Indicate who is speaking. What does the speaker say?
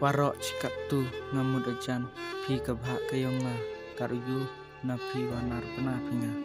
Speaker 1: warok cikap tu ngamud ajan pi kabha kayonga karuyu napi wanar pena